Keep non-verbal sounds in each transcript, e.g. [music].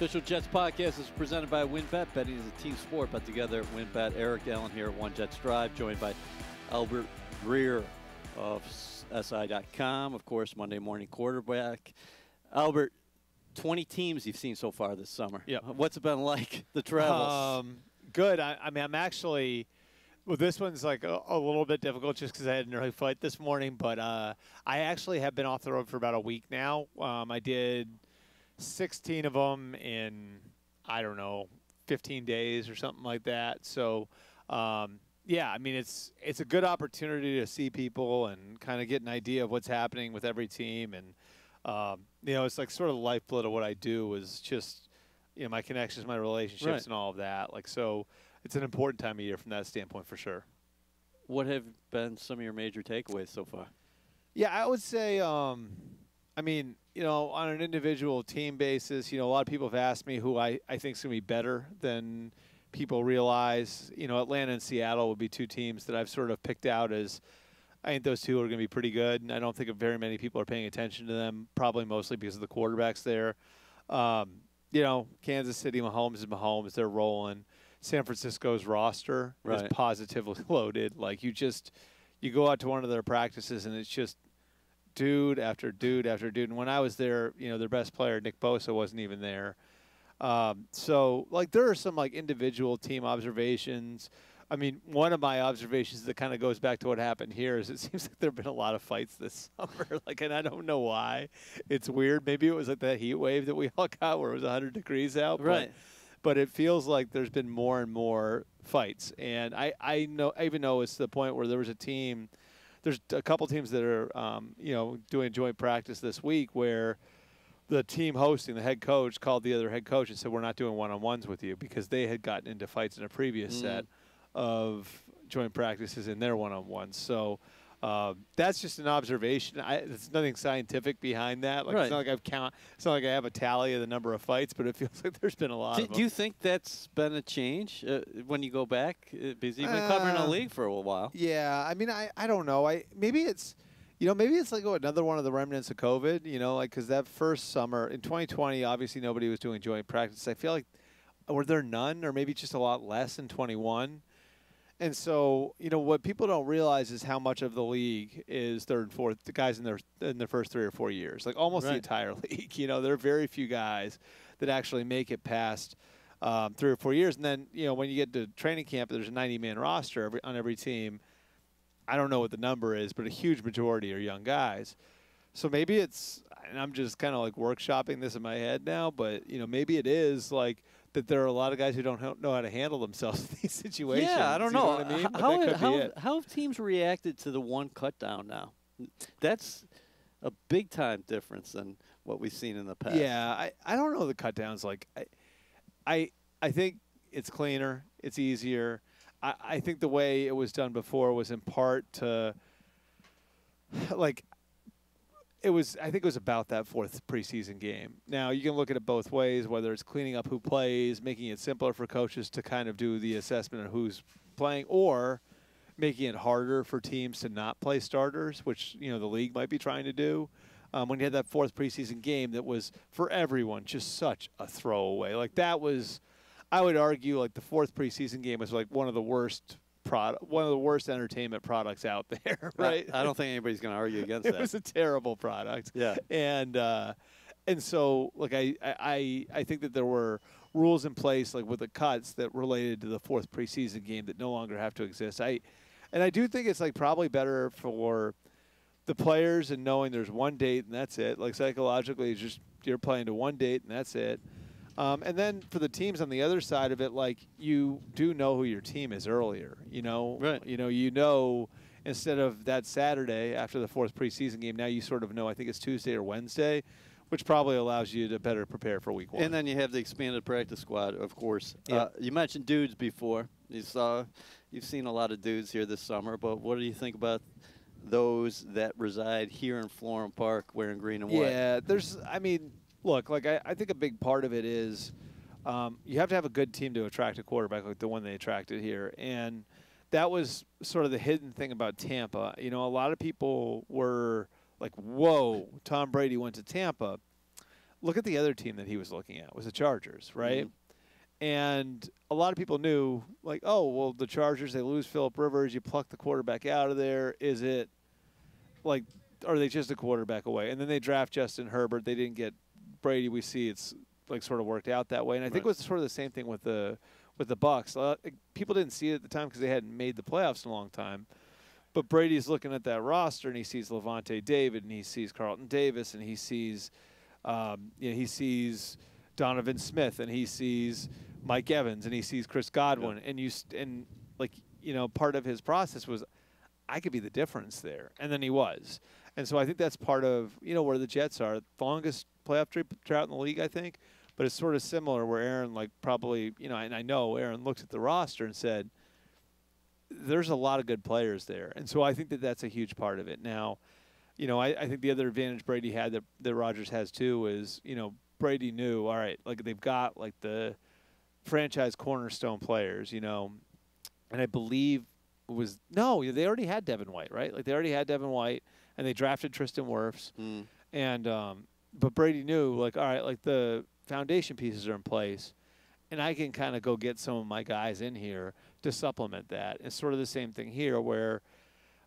Official Jets podcast is presented by WynnBET. Betting is a team sport, but together at WynnBET. Eric Allen here at One Jets Drive, joined by Albert Breer of SI.com, of course, Monday morning quarterback. Albert, 20 teams you've seen so far this summer. Yeah. What's it been like, [laughs] the travels? Um, good. I, I mean, I'm actually. Well, this one's like a, a little bit difficult just because I had an early flight this morning. But uh, I actually have been off the road for about a week now. Um, I did 16 of them in I don't know 15 days or something like that. So um, yeah, I mean it's it's a good opportunity to see people and kind of get an idea of what's happening with every team and um, you know it's like sort of the lifeblood of what I do is just you know my connections, my relationships, Right. and all of that. Like so, it's an important time of year from that standpoint for sure. what have been some of your major takeaways so far? Yeah, I would say. Um, I mean, you know, on an individual team basis, you know, a lot of people have asked me who I, I think is going to be better than people realize. You know, Atlanta and Seattle would be two teams that I've sort of picked out as I think those two are going to be pretty good. And I don't think very many people are paying attention to them, probably mostly because of the quarterbacks there. Um, you know, Kansas City, Mahomes is Mahomes. They're rolling. San Francisco's roster is positively [laughs] loaded. Like you just, you go out to one of their practices and it's just dude after dude after dude. And when I was there, you know, their best player, Nick Bosa, wasn't even there. Um, so, like, there are some like individual team observations. I mean, one of my observations that kind of goes back to what happened here is it [laughs] seems like there have been a lot of fights this [laughs] summer. like, and I don't know why. It's weird. Maybe it was like that heat wave that we all [laughs] got where it was 100 degrees out. but- Right. But, it feels like there's been more and more fights. And I, I know, I even know it's to the point where there was a team there's a couple teams that are um, you know doing joint practice this week where the team hosting the head coach called the other head coach and said we're not doing one-on-ones with you because they had gotten into fights in a previous Mm. set of joint practices in their one-on-ones so uh, that's just an observation. I, there's nothing scientific behind that. Like Right. it's not like I've count. It's not like I have a tally of the number of fights, but it [laughs] feels like there's been a lot Do, do you think that's been a change uh, when you go back? Uh, Because you've been covering the Uh, league for a while. Yeah, I mean, I, I don't know. I maybe it's, you know, maybe it's like oh, another one of the remnants of COVID. You know, like because that first summer in 2020, obviously nobody was doing joint practice. I feel like were there none, or maybe just a lot less in 21. And so, you know, what people don't realize is how much of the league is third and fourth, the guys in their in their first three or four years, like almost the entire [laughs] league. You know, there are very few guys that actually make it past um, three or four years. And then, you know, when you get to training camp, there's a 90 man roster every, on every team. I don't know what the number is, but a huge majority are young guys. So maybe it's, and I'm just kind of like workshopping this in my head now, but you know, maybe it is like that there are a lot of guys who don't know how to handle themselves [laughs] in these situations. Yeah, I don't You know. what I mean? H- How, how, how have teams reacted to the one cut down now? That's a big time difference than what we've seen in the past. Yeah, I, I don't know the cut downs. Like, I, I, I think it's cleaner, it's easier. I, I think the way it was done before was in part to, like, it was. I think it was about that fourth preseason game. Now you can look at it both ways, whether it's cleaning up who plays, making it simpler for coaches to kind of do the assessment of who's playing, or making it harder for teams to not play starters, which you know the league might be trying to do. Um, when you had that fourth preseason game, that was for everyone just such a throwaway. Like that was, I would argue, like the fourth preseason game was like one of the worst product, one of the worst entertainment products out [laughs] there. Right? I, don't think anybody's going to argue against [laughs] it that. was a terrible product. Yeah. And uh, and so like I, I I I think that there were rules in place like with the cuts that related to the fourth preseason game that no longer have to exist. I and I do think it's like probably better for the players and knowing there's one date and that's it. Like psychologically, it's just you're playing to one date and that's it. Um, and then for the teams on the other side of it, like you do know who your team is earlier. You know, Right. You know, you know instead of that Saturday after the fourth preseason game, now you sort of know. I think it's Tuesday or Wednesday, which probably allows you to better prepare for week one. And then you have the expanded practice squad, of course. Yeah. Uh, you mentioned dudes before. You saw, you've seen a lot of dudes here this summer. But what do you think about those that reside here in Florham Park, wearing green and white? Yeah, there's. I mean, look, like I, I think a big part of it is um, you have to have a good team to attract a quarterback like the one they attracted here, and that was sort of the hidden thing about Tampa. You know, a lot of people were like, "Whoa, Tom Brady went to Tampa." look at the other team that he was looking at was the Chargers, right? Mhm. And a lot of people knew, like, oh, well, the Chargers they lose Philip Rivers, you pluck the quarterback out of there. Is it like, are they just a quarterback away? And then they draft Justin Herbert. They didn't get Brady. We see it's like sort of worked out that way. And I think it was sort of the same thing with the with the Bucks. Uh, people didn't see it at the time because they hadn't made the playoffs in a long time. But Brady's looking at that roster and he sees Lavonte David and he sees Carlton Davis and he sees, um, you know, he sees Donovan Smith and he sees Mike Evans and he sees Chris Godwin and you st- and like you know part of his process was I could be the difference there and then he was and so I think that's part of you know where the Jets are the longest playoff drought in the league I think but it's sort of similar where Aaron like probably you know and I know Aaron looked at the roster and said there's a lot of good players there. And so I think that that's a huge part of it. Now you know I, I think the other advantage Brady had that that Rodgers has too is you know Brady knew all right like they've got like the franchise cornerstone players you know and I believe was no they already had Devin White right? Like they already had Devin White and they drafted Tristan Wirfs. Mm. and um, but Brady knew like all right like the foundation pieces are in place and I can kind of go get some of my guys in here to supplement that. It's sort of the same thing here where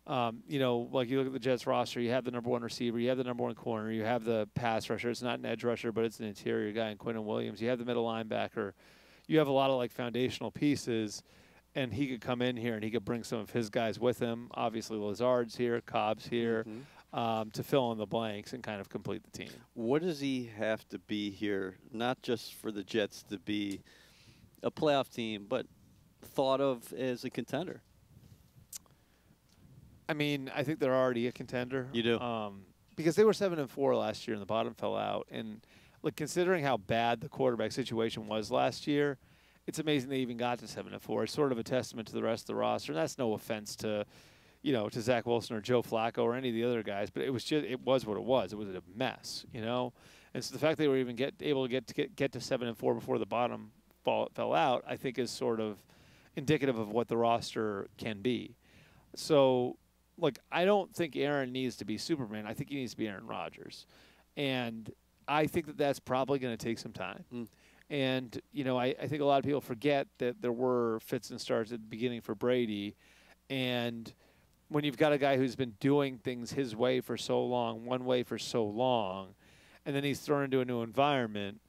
um, you know, like you look at the Jets roster, you have the number one receiver, you have the number one corner, you have the pass rusher. It's not an edge rusher, but it's an interior guy in Quinnen Williams. You have the middle linebacker. You have a lot of like foundational pieces, and he could come in here and he could bring some of his guys with him. Obviously, Lazard's here, Cobb's here, Mhm. Um, to fill in the blanks and kind of complete the team. What does he have to be here, not just for the Jets to be a playoff team, but thought of as a contender? I mean, I think they're already a contender. You do? um, because they were seven and four last year, and the bottom fell out. And look, considering how bad the quarterback situation was last year, it's amazing they even got to seven and four. It's sort of a testament to the rest of the roster, and that's no offense to, you know, to Zach Wilson or Joe Flacco or any of the other guys, but it was just it was what it was. It was a mess, you know. And so the fact they were even get able to get to get, get to seven and four before the bottom fall, fell out, I think is sort of indicative of what the roster can be. So look, I don't think Aaron needs to be Superman. I think he needs to be Aaron Rodgers, and I think that that's probably going to take some time. Mm. And you know, I, I think a lot of people forget that there were fits and starts at the beginning for Brady, and when you've got a guy who's been doing things his way for so long, one way for so long, and then he's thrown into a new environment,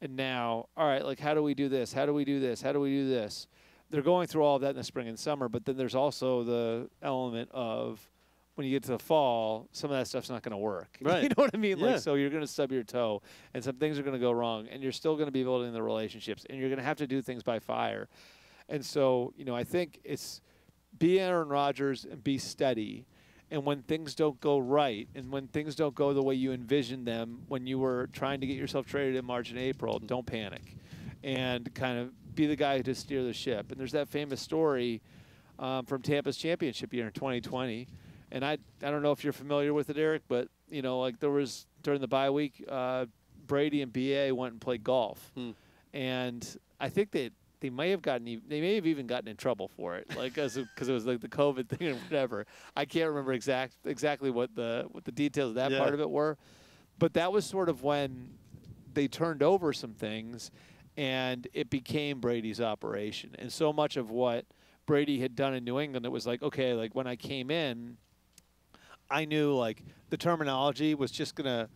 and now, all right, like how do we do this? How do we do this? How do we do this? they're going through all of that in the spring and summer, but then there's also the element of when you get to the fall, some of that stuff's not going to work. [laughs] Right. You know what I mean? Yeah. Like, so you're going to stub your toe, and some things are going to go wrong, and you're still going to be building the relationships, and you're going to have to do things by fire. And so, you know, I think it's be Aaron Rodgers and be steady. And when things don't go right, and when things don't go the way you envisioned them when you were trying to get yourself traded in March and April, don't panic, and kind of be the guy to steer the ship. And there's that famous story um, from Tampa's championship year in 2020. And I I don't know if you're familiar with it, Eric, but you know, like there was during the bye week, uh, Brady and BA went and played golf, Hmm. and I think that they may have gotten they may have even gotten in trouble for it, like because it was like the COVID [laughs] thing or whatever. I can't remember exact exactly what the what the details of that Yeah. part of it were, but that was sort of when they turned over some things, and it became Brady's operation. And so much of what Brady had done in New England, it was like okay, like when I came in, I knew like the terminology was just gonna.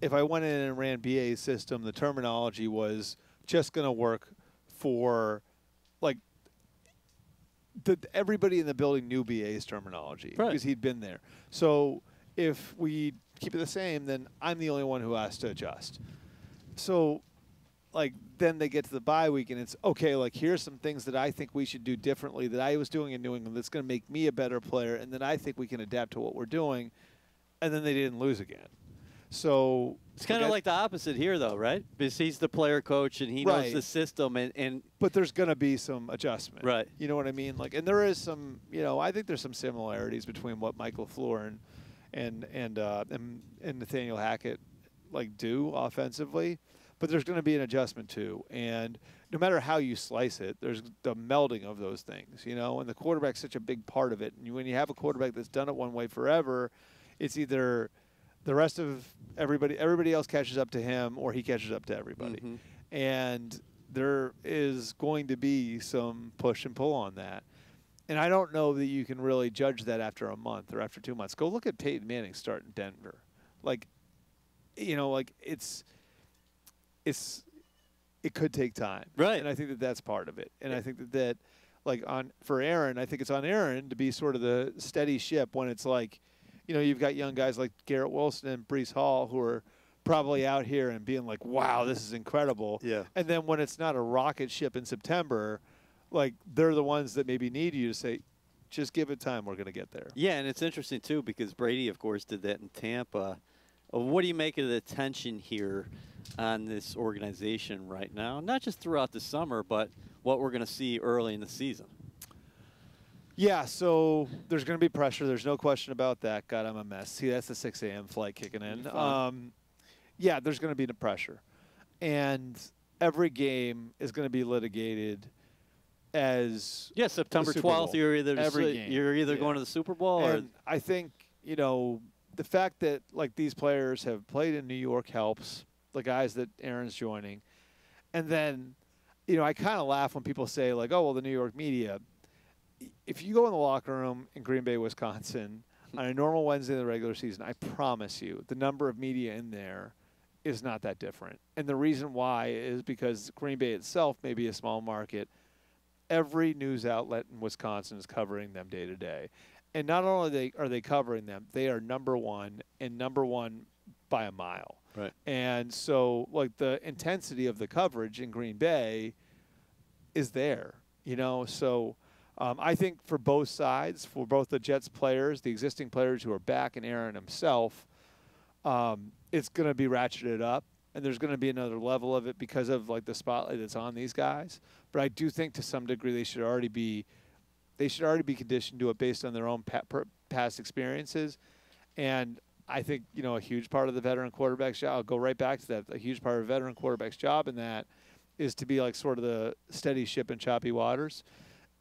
If I went in and ran BA's system, the terminology was just gonna work for like the everybody in the building knew BA's terminology Right. because he'd been there. So if we keep it the same, then I'm the only one who has to adjust. So like then they get to the bye week and it's okay like here's some things that i think we should do differently that i was doing in new england that's going to make me a better player and then i think we can adapt to what we're doing and then they didn't lose again so It's kind of like the opposite here, though, right? Because he's the player coach and he knows the system, and, and but there's going to be some adjustment. Right. you know what i mean? Like and there is some you know i think there's some similarities between what Matt LaFleur and and and uh and, and nathaniel hackett like do offensively. But there's going to be an adjustment too. And no matter how you slice it there's the melding of those things you know? And the quarterback's such a big part of it. And when you have a quarterback that's done it one way forever it's either the rest of Everybody everybody else catches up to him, or he catches up to everybody, Mhm. and there is going to be some push and pull on that. And I don't know that you can really judge that after a month or after two months. Go look at Peyton Manning start in Denver. Like, you know, like it's, it's, it could take time. Right. And I think that that's part of it. And I think that that, like on for Aaron, I think it's on Aaron to be sort of the steady ship when it's like, you know, you've got young guys like Garrett Wilson and Breece Hall who are probably out here and being like, wow, this is incredible. Yeah. And then when it's not a rocket ship in September, like they're the ones that maybe need you to say, just give it time. We're going to get there. Yeah, and it's interesting too because Brady, of course, did that in Tampa. Uh, What do you make of the tension here on this organization right now? Not just throughout the summer, but what we're going to see early in the season. Yeah, so there's going to be pressure. There's no question about that. God, I'm a mess. See, that's the 6 a.m. flight kicking in. Um, yeah, there's going to be the pressure. And every game is going to be litigated as Yeah, September Super twelfth. Bowl. You're either Every game. you're either Yeah. going to the Super Bowl or And I think you know the fact that like these players have played in New York helps the guys that Aaron's joining, and then you know I kind of laugh when people say like, oh well, the New York media. If you go in the locker room in Green Bay, Wisconsin, hmm. on a normal Wednesday in the regular season, I promise you the number of media in there is not that different. And the reason why is because Green Bay itself may be a small market. Every news outlet in Wisconsin is covering them day to day. And not only are they, are they covering them, they are number one and number one by a mile. Right. And so, like, the intensity of the coverage in Green Bay is there, you know? So, um, I think for both sides, for both the Jets players, the existing players who are back, and Aaron himself, um, it's going to be ratcheted up, and there's going to be another level of it because of like the spotlight that's on these guys. But I do think to some degree they should already be, they should already be conditioned to it based on their own pa- past experiences, and I think you know a huge part of the veteran quarterback's job. I'll go right back to that. A huge part of a veteran quarterback's job in that is to be like sort of the steady ship in choppy waters,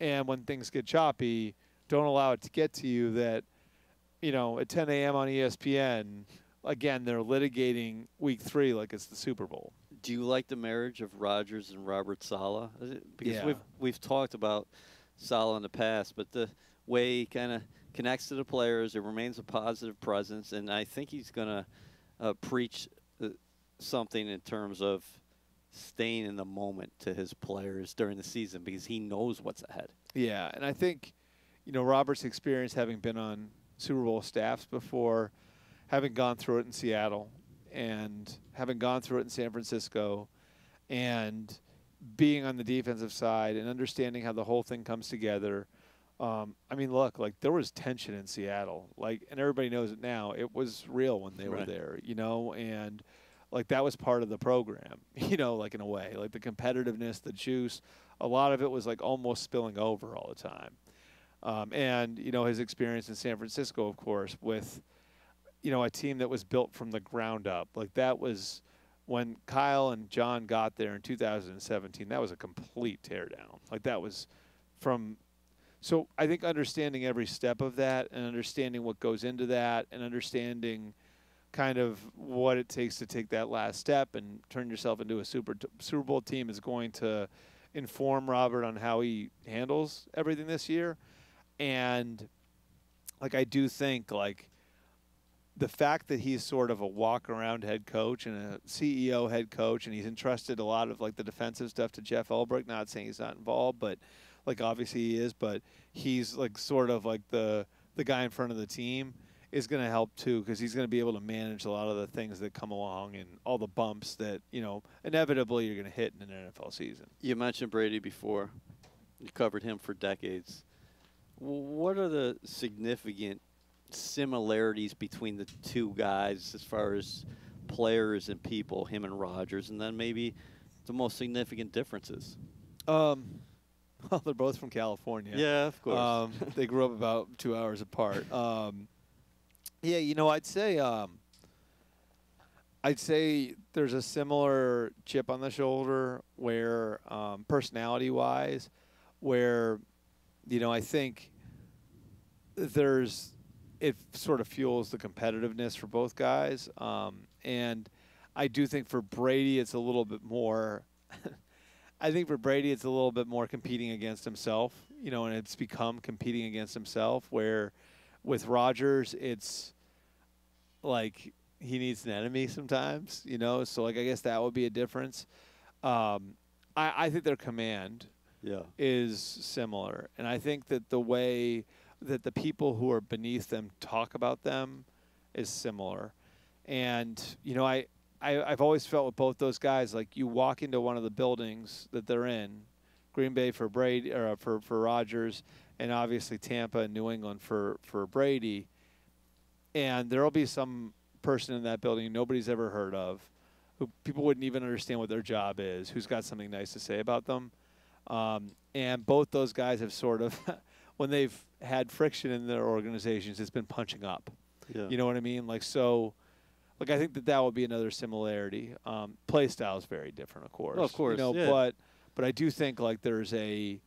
and when things get choppy, don't allow it to get to you that you know, at 10 a.m. on E ESPN, again, they're litigating week three like it's the Super Bowl. Do you like the marriage of Rodgers and Robert Saleh? Because Yeah. we've we've talked about Saleh in the past, but the way he kind of connects to the players, it remains a positive presence, and I think he's going to uh, preach uh, something in terms of staying in the moment to his players during the season because he knows what's ahead. Yeah, and I think, you know, Robert's experience having been on Super Bowl staffs before, having gone through it in Seattle, and having gone through it in San Francisco, and being on the defensive side and understanding how the whole thing comes together. Um, I mean, look, like there was tension in Seattle, like, and everybody knows it now. It was real when they were there, you know, and like that was part of the program, [laughs] you know, like in a way, like the competitiveness, the juice. A lot of it was like almost spilling over all the time. Um, and you know his experience in San Francisco, of course, with you know a team that was built from the ground up. Like that was when Kyle and John got there in 2017. That was a complete teardown. Like that was from. So I think understanding every step of that and understanding what goes into that and understanding kind of what it takes to take that last step and turn yourself into a super Super Bowl team is going to inform Robert on how he handles everything this year. And like I do think like the fact that he's sort of a walk around head coach and a CEO head coach and he's entrusted a lot of like the defensive stuff to Jeff Ulbrich, not saying he's not involved, but like obviously he is, but he's like sort of like the the guy in front of the team is going to help too because he's going to be able to manage a lot of the things that come along and all the bumps that you know inevitably you're going to hit in an NFL season. You mentioned Brady before. You covered him for decades. What are the significant similarities between the two guys as far as players and people, him and Rodgers, and then maybe the most significant differences? Um, [laughs] well, they're both from California. Yeah, of course. Um, they grew up about two hours apart. Um, yeah, you know, I'd say um, I'd say there's a similar chip on the shoulder where um, personality-wise, where you know I think there's it sort of fuels the competitiveness for both guys. Um, and I do think for Brady, it's a little bit more. [laughs] I think for Brady, it's a little bit more competing against himself, you know, and it's become competing against himself. Where with Rodgers, it's like he needs an enemy sometimes, you know. So like I guess that would be a difference. Um, I, I think their command Yeah. is similar, and I think that the way that the people who are beneath them talk about them is similar. And you know, I, I I've always felt with both those guys like you walk into one of the buildings that they're in, Green Bay for Brady or uh, for for Rodgers, and obviously Tampa and New England for for Brady, and there'll be some person in that building nobody's ever heard of, who people wouldn't even understand what their job is, who's got something nice to say about them. Um, and both those guys have sort of, [laughs] when they've had friction in their organizations, it's been punching up. Yeah. You know what I mean? Like so, like I think that that would be another similarity. Um, play style is very different, of course. Well, of course, You know, yeah. but but I do think like there's a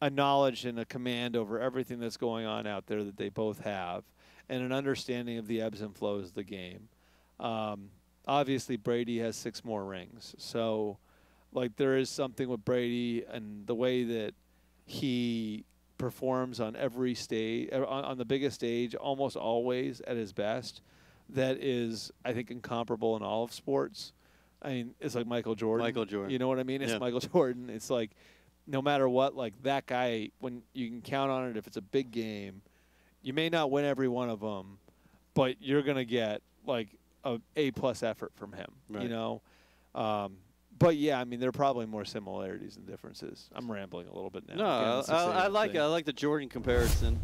a knowledge and a command over everything that's going on out there that they both have, and an understanding of the ebbs and flows of the game. Um, obviously, Brady has six more rings, so like there is something with Brady and the way that he performs on every stage on, on the biggest stage almost always at his best that is i think incomparable in all of sports i mean it's like michael jordan Michael Jordan. you know what i mean it's Yeah. michael [laughs] jordan it's like no matter what like that guy when you can count on it if it's a big game you may not win every one of them but you're going to get like a a plus effort from him you know um, but yeah, I mean, there are probably more similarities than differences. I'm rambling a little bit now. No, Again, I, I, I like it. thing. I like the Jordan comparison.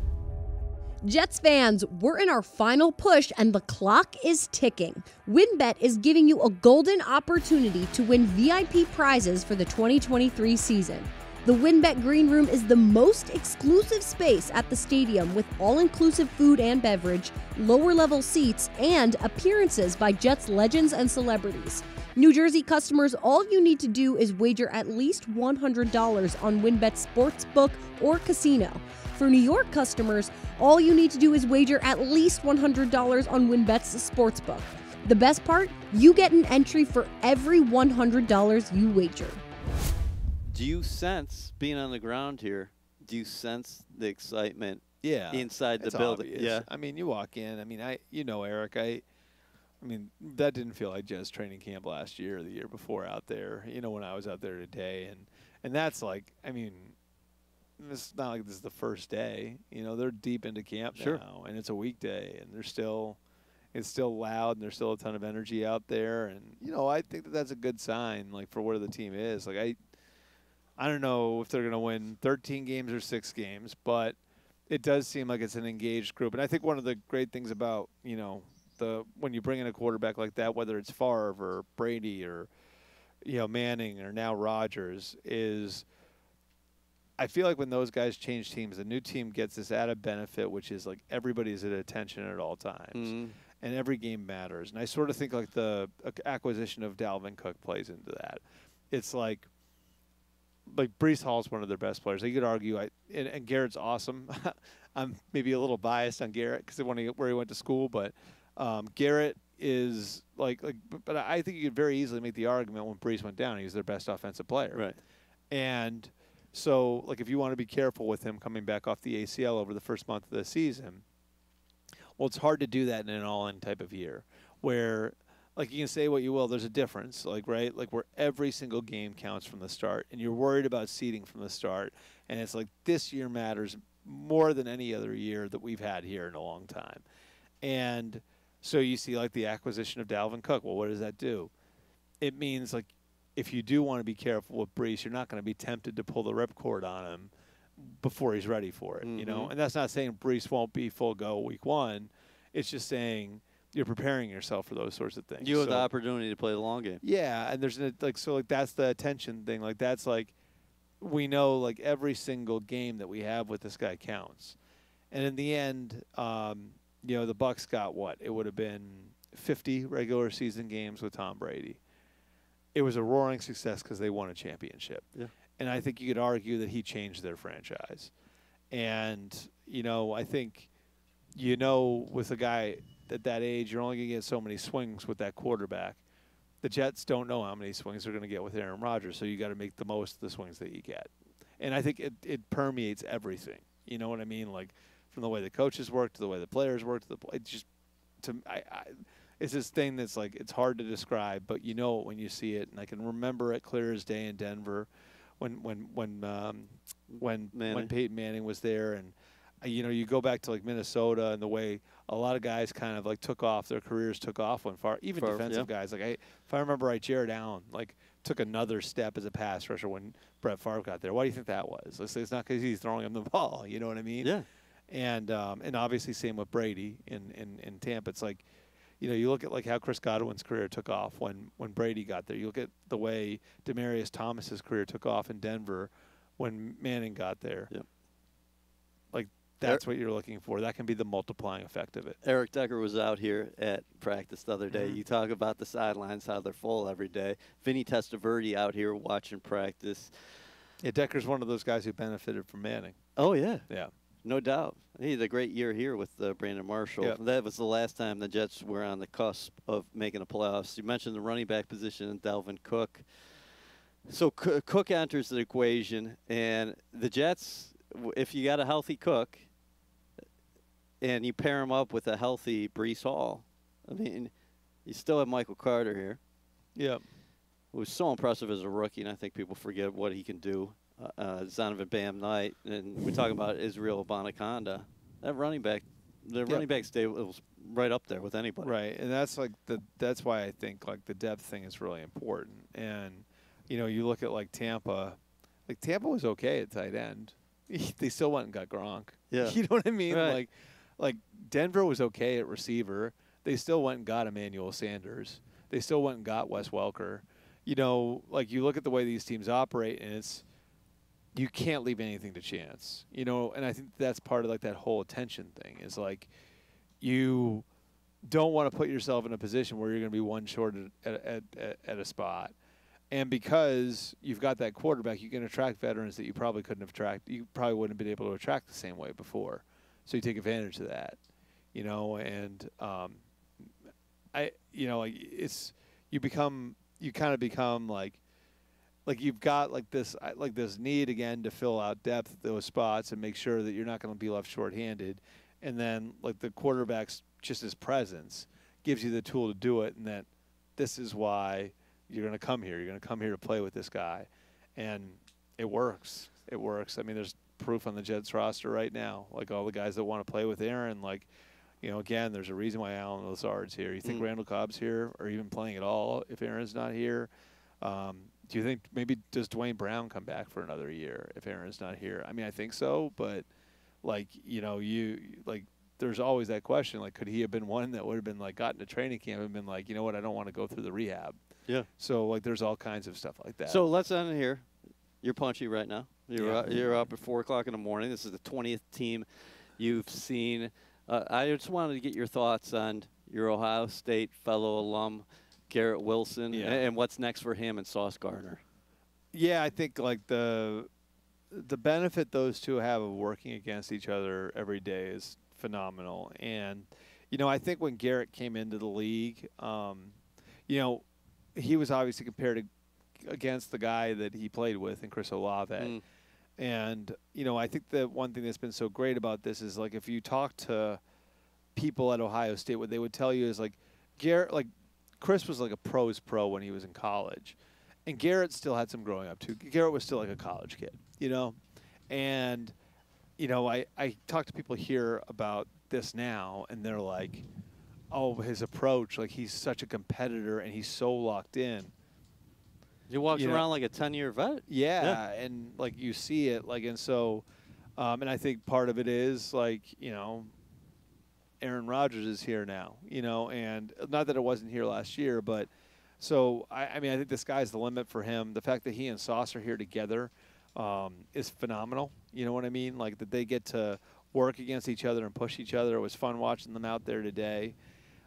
Jets fans, we're in our final push and the clock is ticking. WynnBET is giving you a golden opportunity to win VIP prizes for the 2023 season. The WynnBET Green Room is the most exclusive space at the stadium with all inclusive food and beverage, lower level seats, and appearances by Jets legends and celebrities. New Jersey customers, all you need to do is wager at least $100 on WynnBET Sportsbook or Casino. For New York customers, all you need to do is wager at least $100 on WynnBET's sportsbook. The best part, you get an entry for every $100 you wager. Do you sense being on the ground here? Do you sense the excitement yeah, inside the building? obvious. Yeah. I mean, you walk in. I mean, I you know Eric. I, I mean, that didn't feel like just training camp last year or the year before out there. You know, when I was out there today, and and that's like, I mean, it's not like this is the first day. You know, they're deep into camp Sure. now, and it's a weekday, and they're still. It's still loud, and there's still a ton of energy out there, and you know I think that that's a good sign, like for where the team is. Like I, I don't know if they're going to win 13 games or six games, but it does seem like it's an engaged group. And I think one of the great things about you know the when you bring in a quarterback like that, whether it's Favre or Brady or you know Manning or now Rodgers, is I feel like when those guys change teams, the new team gets this added benefit, which is like everybody's at attention at all times Mhm. and every game matters. And I sort of think like the acquisition of Dalvin Cook plays into that. It's like like Breece Hall's one of their best players. You could argue, I and, and Garrett's awesome. [laughs] I'm maybe a little biased on Garrett because where he went to school, but um, Garrett is like like. but- But I think you could very easily make the argument when Breece went down, he was their best offensive player. Right. And so, like, if you want to be careful with him coming back off the ACL over the first month of the season, well, it's hard to do that in an all-in type of year, where, like, you can say what you will, there's a difference, like, right, like where every single game counts from the start, and you're worried about seeding from the start, and it's like this year matters more than any other year that we've had here in a long time, and so you see like the acquisition of Dalvin Cook. Well, what does that do? It means like if you do want to be careful with Breece, you're not going to be tempted to pull the ripcord on him before he's ready for it. You know, Mhm. and that's not saying Breece won't be full go week one. It's just saying you're preparing yourself for those sorts of things. You have the opportunity to play the long game. yeah, and there's an, like so like that's the attention thing. Like that's like we know like every single game that we have with this guy counts. And in the end, um, you know, the Bucks got what? It would have been 50 regular season games with Tom Brady. It was a roaring success because they won a championship. Yeah. And I think you could argue that he changed their franchise. And you know, I think you know, with a guy at that age, you're only going to get so many swings with that quarterback. The Jets don't know how many swings they're going to get with Aaron Rodgers, so you got to make the most of the swings that you get. And I think it, it permeates everything. You know what I mean? Like from the way the coaches work to the way the players work to the it just to I, I it's this thing that's like it's hard to describe, but you know it when you see it. And I can remember it clear as day in Denver when when when um, when Manning. when Peyton Manning was there, and uh, you know you go back to like Minnesota and the way a lot of guys kind of like took off their careers took off when Favre even defensive yeah. guys like I if I remember right, Jared Allen like took another step as a pass rusher when Brett Favre got there. Why do you think that was? Let's say it's not because he's throwing him the [laughs] ball. You know what I mean? Yeah. and um, and obviously same with Brady in, in, in Tampa. It's like, you know, you look at like how Chris Godwin's career took off when when Brady got there. You look at the way Demaryius Thomas's career took off in Denver when Manning got there. Yep. That's what you're looking for. That can be the multiplying effect of it. Eric Decker was out here at practice the other day. Mhm. You talk about the sidelines, how they're full every day. Vinny Testaverde out here watching practice. Yeah, Decker's one of those guys who benefited from Manning. Oh yeah, Yeah. no doubt. He had a great year here with uh, Brandon Marshall. Yep. That was the last time the Jets were on the cusp of making the playoffs. You mentioned the running back position and Dalvin Cook. So C- Cook enters the equation, and the Jets, if you got a healthy Cook, and you pair him up with a healthy Breece Hall, I mean, you still have Michael Carter here, Yeah. who was so impressive as a rookie, and I think people forget what he can do. Uh, uh, Zonovan Bam Knight, and we're talking about Israel Abanikanda. That running back, the running back stay was right up there with anybody. Right, and that's like the that's why I think like the depth thing is really important. And you know, you look at like Tampa, like Tampa was okay at tight end. [laughs] they still went and got Gronk. Yeah. [laughs] you know what I mean? Right. Like, like Denver was okay at receiver. They still went and got Emmanuel Sanders. They still went and got Wes Welker. You know, like you look at the way these teams operate, and it's you can't leave anything to chance. You know, and I think that's part of like that whole attention thing is like you don't want to put yourself in a position where you're going to be one short at, at, at, at a spot. And because you've got that quarterback, you can attract veterans that you probably couldn't have attracted. You probably wouldn't have been able to attract the same way before. So you take advantage of that, you know. And um, I, you know, like it's you become you kind of become like like you've got like this like this need again to fill out depth at those spots and make sure that you're not going to be left shorthanded, and then like the quarterback's just his presence gives you the tool to do it, and that this is why you're going to come here. You're going to come here to play with this guy, and it works. It works. I mean, there's proof on the Jets roster right now. Like all the guys that want to play with Aaron, like. You know, again, there's a reason why Allen Lazard's here. You think Mm. Randall Cobb's here, or even playing at all if Aaron's not here? Um, do you think maybe does Duane Brown come back for another year if Aaron's not here? I mean, I think so, but like you know, you like there's always that question. Like, could he have been one that would have been like gotten to training camp and been like, you know what, I don't want to go through the rehab. Yeah. So like, there's all kinds of stuff like that. So let's end it here. You're punchy right now. You're Yeah. up, you're up at four o'clock in the morning. This is the twentieth team you've seen. Uh, I just wanted to get your thoughts on your Ohio State fellow alum Garrett Wilson Yeah. and, and what's next for him and Sauce Gardner. yeah, I think like the the benefit those two have of working against each other every day is phenomenal. And you know, I think when Garrett came into the league, um, you know, he was obviously compared to, against the guy that he played with in Chris Olave. Mm. And you know, I think the one thing that's been so great about this is like if you talk to people at Ohio State, what they would tell you is like Garrett, like Chris was like a pros pro when he was in college, and Garrett still had some growing up too. Garrett was still like a college kid, you know, and you know, I I talk to people here about this now, and they're like, oh, his approach, like he's such a competitor and he's so locked in. He walks You know- around like a ten-year vet. Yeah, and like you see it, like and so, um, and I think part of it is like you know, Aaron Rodgers is here now, you know, and not that it wasn't here last year, but so I, I mean I think the sky's the limit for him. The fact that he and Sauce are here together um, is phenomenal. You know what I mean? Like that they get to work against each other and push each other. It was fun watching them out there today.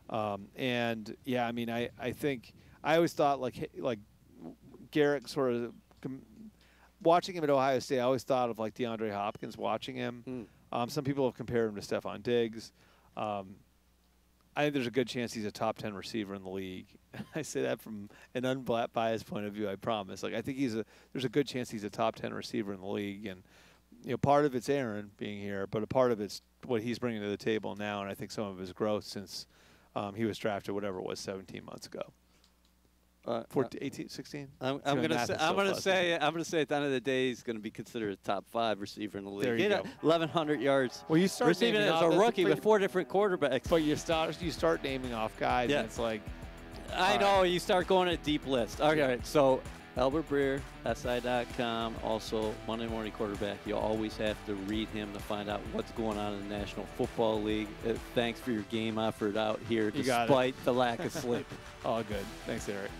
Um, and yeah, I mean, I, I think I always thought like like Garrett sort of com- watching him at Ohio State. I always thought of like DeAndre Hopkins watching him. Mm. Um, some people have compared him to Stefon Diggs. Um, I think there's a good chance he's a top ten receiver in the league. [laughs] I say that from an unbiased point of view. I promise. Like I think he's a. There's a good chance he's a top ten receiver in the league, and you know, part of it's Aaron being here, but a part of it's what he's bringing to the table now, and I think some of his growth since um, he was drafted, whatever it was, 17 months ago. Uh, 14, 18, 16? I'm, I'm my gonna say is I'm so gonna fuzzy. say I'm gonna say at the end of the day he's gonna be considered a top five receiver in the league. There you He go. 1,100 yards Well, you start receiving as a rookie with four different quarterbacks. But you start you start naming off guys, Yeah. and it's like I All know you start going a deep list. All right, so Albert Breer, SI.com, also Monday Morning Quarterback. You always have to read him to find out what's going on in the National Football League. Uh, thanks for your game effort out here, You got despite the lack of sleep. [laughs] all good. Thanks, Eric.